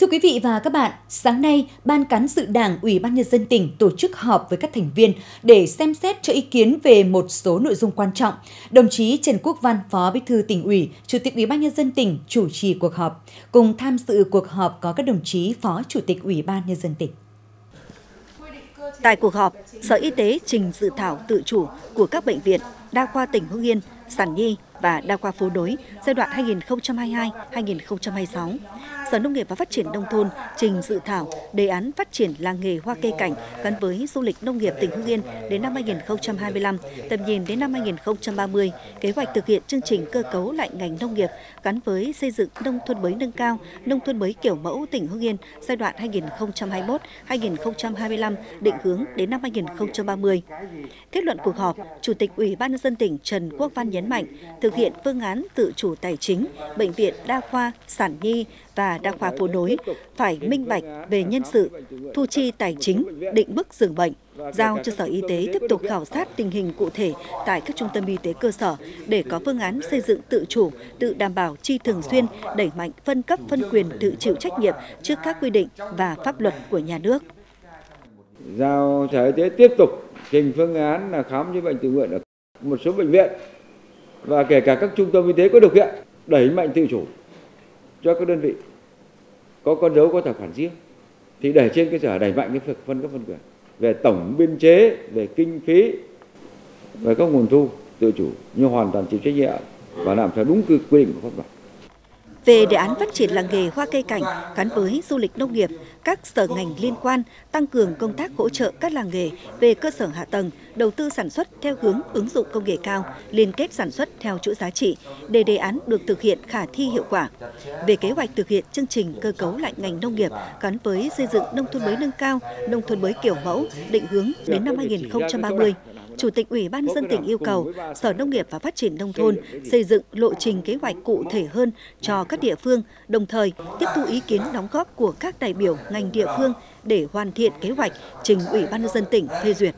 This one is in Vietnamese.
Thưa quý vị và các bạn, sáng nay, Ban Cán sự Đảng Ủy ban Nhân dân tỉnh tổ chức họp với các thành viên để xem xét cho ý kiến về một số nội dung quan trọng. Đồng chí Trần Quốc Văn, Phó Bí thư tỉnh ủy, Chủ tịch Ủy ban Nhân dân tỉnh chủ trì cuộc họp. Cùng tham dự cuộc họp có các đồng chí Phó Chủ tịch Ủy ban Nhân dân tỉnh. Tại cuộc họp, Sở Y tế trình dự thảo tự chủ của các bệnh viện, đa khoa tỉnh Hưng Yên, Sản Nhi và đa khoa phố đối giai đoạn 2022-2026. Sở Nông nghiệp và Phát triển Nông thôn trình dự thảo đề án phát triển làng nghề hoa cây cảnh gắn với du lịch nông nghiệp tỉnh Hưng Yên đến năm 2025, tầm nhìn đến năm 2030, kế hoạch thực hiện chương trình cơ cấu lại ngành nông nghiệp gắn với xây dựng nông thôn mới nâng cao, nông thôn mới kiểu mẫu tỉnh Hưng Yên giai đoạn 2021-2025, định hướng đến năm 2030. Kết luận cuộc họp, Chủ tịch Ủy ban nhân dân tỉnh Trần Quốc Văn nhấn mạnh, thực thực hiện phương án tự chủ tài chính, bệnh viện đa khoa, sản nhi và đa khoa phố nối phải minh bạch về nhân sự, thu chi tài chính, định mức giường bệnh, giao cho Sở Y tế tiếp tục khảo sát tình hình cụ thể tại các trung tâm y tế cơ sở để có phương án xây dựng tự chủ, tự đảm bảo chi thường xuyên, đẩy mạnh phân cấp phân quyền tự chịu trách nhiệm trước các quy định và pháp luật của nhà nước. Giao Sở Y tế tiếp tục trình phương án là khám chữa bệnh tự nguyện ở một số bệnh viện và kể cả các trung tâm y tế có điều kiện, đẩy mạnh tự chủ cho các đơn vị. Có con dấu, có tài khoản riêng, thì để trên cơ sở đẩy mạnh cái việc phân cấp phân quyền về tổng biên chế, về kinh phí, về các nguồn thu tự chủ nhưng hoàn toàn chịu trách nhiệm và làm theo đúng quy định của pháp luật về đề án phát triển làng nghề hoa cây cảnh gắn với du lịch nông nghiệp, các sở ngành liên quan tăng cường công tác hỗ trợ các làng nghề về cơ sở hạ tầng, đầu tư sản xuất theo hướng ứng dụng công nghệ cao, liên kết sản xuất theo chuỗi giá trị để đề án được thực hiện khả thi hiệu quả. Về kế hoạch thực hiện chương trình cơ cấu lại ngành nông nghiệp gắn với xây dựng nông thôn mới nâng cao, nông thôn mới kiểu mẫu, định hướng đến năm 2030 Chủ tịch Ủy ban dân tỉnh yêu cầu Sở Nông nghiệp và Phát triển Nông thôn xây dựng lộ trình kế hoạch cụ thể hơn cho các địa phương, đồng thời tiếp thu ý kiến đóng góp của các đại biểu ngành địa phương để hoàn thiện kế hoạch trình Ủy ban nhân dân tỉnh phê duyệt.